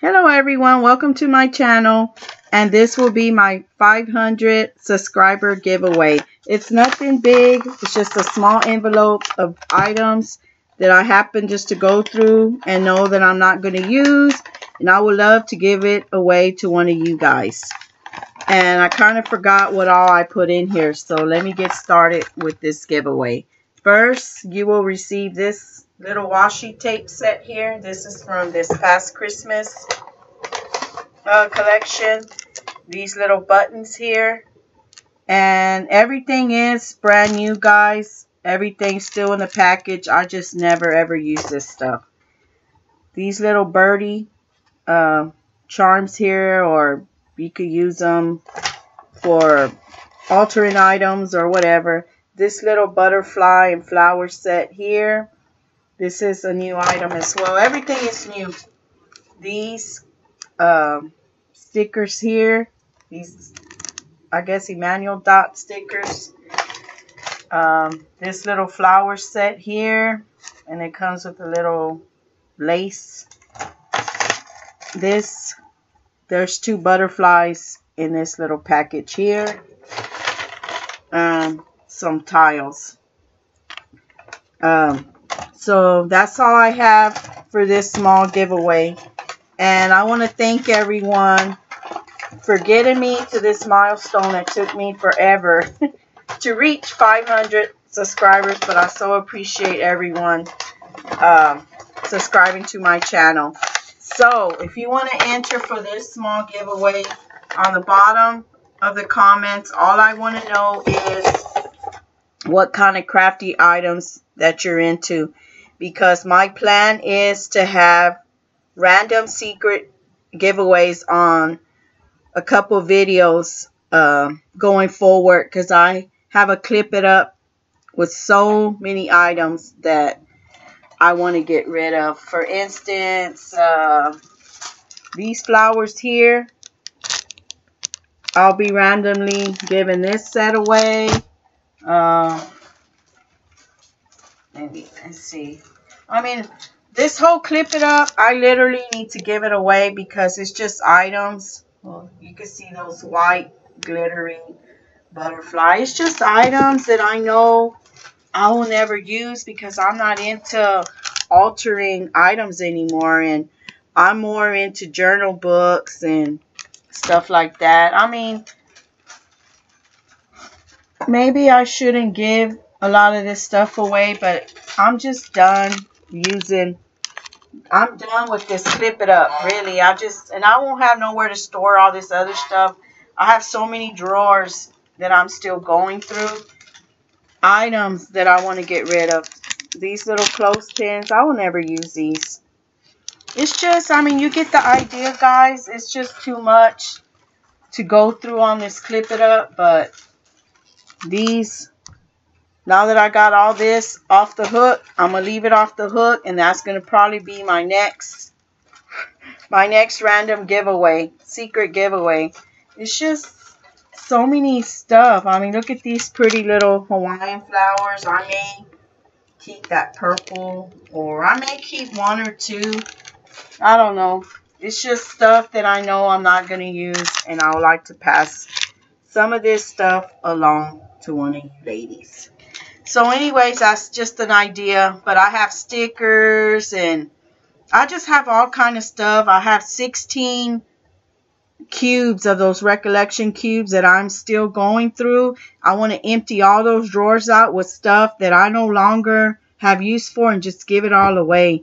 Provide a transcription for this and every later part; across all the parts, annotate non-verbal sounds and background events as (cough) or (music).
Hello everyone, welcome to my channel and this will be my 500 subscriber giveaway. It's nothing big, it's just a small envelope of items that I happen just to go through and know that I'm not going to use and I would love to give it away to one of you guys. And I kind of forgot what all I put in here so let me get started with this giveaway. First, you will receive this little washi tape set here. This is from this past Christmas uh, collection. These little buttons here. And everything is brand new, guys. Everything's still in the package. I just never ever use this stuff. These little birdie uh, charms here, or you could use them for altering items or whatever. This little butterfly and flower set here this is a new item as well. Everything is new. These um, stickers here, these, I guess, enamel dot stickers. Um, this little flower set here, and it comes with a little lace. This, there's two butterflies in this little package here. Um, some tiles. Um, so that's all I have for this small giveaway. And I want to thank everyone for getting me to this milestone that took me forever (laughs) to reach 500 subscribers. But I so appreciate everyone um, subscribing to my channel. So if you want to enter for this small giveaway, on the bottom of the comments, all I want to know is what kind of crafty items that you're into because my plan is to have random secret giveaways on a couple videos uh, going forward because I have a clip it up with so many items that I want to get rid of. For instance, uh, these flowers here, I'll be randomly giving this set away. Uh, maybe let's see. I mean this whole clip it up I literally need to give it away because it's just items. Well you can see those white glittery butterfly. It's just items that I know I will never use because I'm not into altering items anymore and I'm more into journal books and stuff like that. I mean maybe I shouldn't give a lot of this stuff away, but I'm just done using, I'm done with this clip it up, really. I just, and I won't have nowhere to store all this other stuff. I have so many drawers that I'm still going through. Items that I want to get rid of. These little clothespins, I will never use these. It's just, I mean, you get the idea, guys. It's just too much to go through on this clip it up, but these now that I got all this off the hook, I'm to leave it off the hook. And that's to probably be my next, my next random giveaway, secret giveaway. It's just so many stuff. I mean, look at these pretty little Hawaiian flowers. I may keep that purple or I may keep one or two. I don't know. It's just stuff that I know I'm not to use and I would like to pass some of this stuff along to one of you ladies. So anyways, that's just an idea. But I have stickers and I just have all kind of stuff. I have 16 cubes of those recollection cubes that I'm still going through. I want to empty all those drawers out with stuff that I no longer have use for and just give it all away.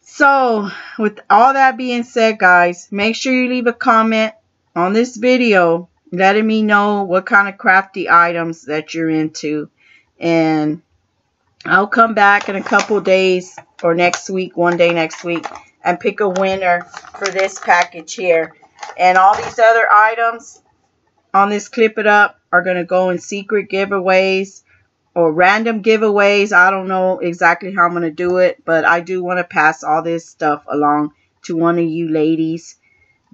So, with all that being said, guys, make sure you leave a comment on this video letting me know what kind of crafty items that you're into and I'll come back in a couple days or next week, one day next week, and pick a winner for this package here. And all these other items on this Clip It Up are going to go in secret giveaways or random giveaways. I don't know exactly how I'm going to do it, but I do want to pass all this stuff along to one of you ladies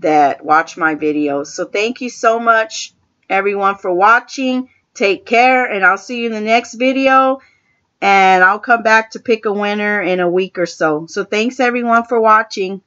that watch my videos. So thank you so much, everyone, for watching. Take care, and I'll see you in the next video. And I'll come back to pick a winner in a week or so. So thanks, everyone, for watching.